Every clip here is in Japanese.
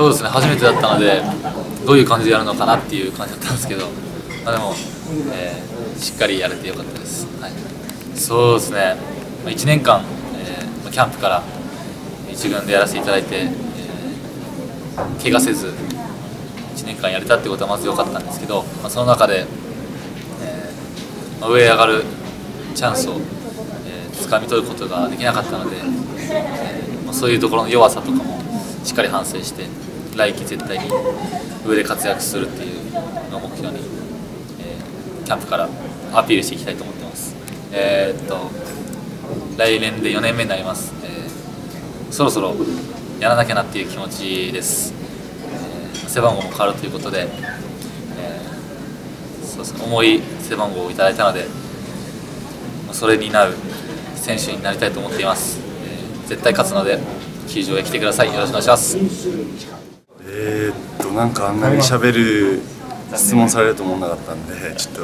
そうですね初めてだったのでどういう感じでやるのかなっていう感じだったんですけど、まあ、でも、えー、しっかりやれてよかったです、はい、そうですね。1年間、えー、キャンプから一軍でやらせていただいて、えー、怪我せず1年間やれたってことはまず良かったんですけど、まあ、その中で、えー、上へ上がるチャンスを、えー、掴み取ることができなかったので、えーまあ、そういうところの弱さとかもしっかり反省して来季絶対に上で活躍するっていうのを目標に、えー、キャンプからアピールしていきたいと思ってます。えー、っと来年で4年目になります、えー、そろそろやらなきゃなっていう気持ちです、えー、背番号も変わるということで、えー、そうですね、重い背番号をいただいたのでそれになる選手になりたいと思っています、えー、絶対勝つので球場へ来てください。よろしくお願いします。えー、っとなんかあんなに喋る質問されると思わなかったんでちょっと、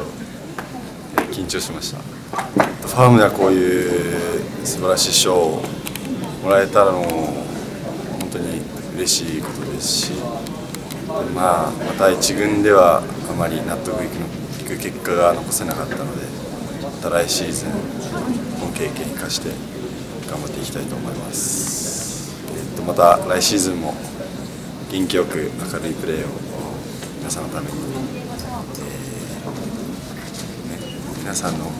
えー、緊張しました。ファームではこういう素晴らしい賞をもらえたのもう本当に嬉しいことですしまあまた一軍ではあまり納得いく結果が残せなかったのでまた来シーズンこの経験生かして頑張っていきたいと思います。っとまた来シーズンも元気よく明るいプレーを皆さんのために、えーね、皆さんの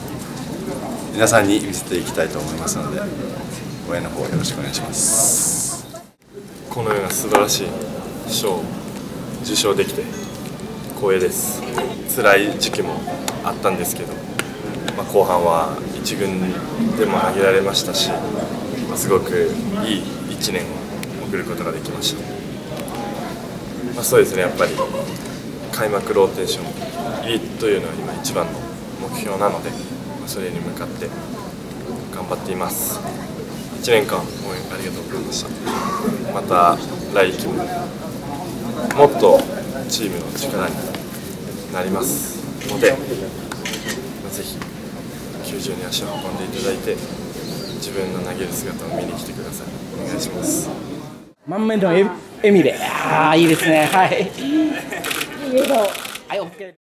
皆さんに見せていきたいと思いますので応援の方よろしくお願い。しますこのような素晴らしい賞を受賞できて光栄です。辛い時期もあったんですけど、まあ、後半は1軍でも挙げられましたしすごくいい1年を送ることができました、まあ、そうですね。やっぱり開幕ローテーション入りというのは今一番の目標なので、まあ、それに向かって頑張っています。1年間応援ありがとうございました。また来季ももっとチームの力になりますので、まあ、ぜひ球場に足を運んでいただいて自分の投げる姿を見に来てくださいお願いします満面の笑みで、ああ、いいですね。はい。いい笑顔。はい、OK。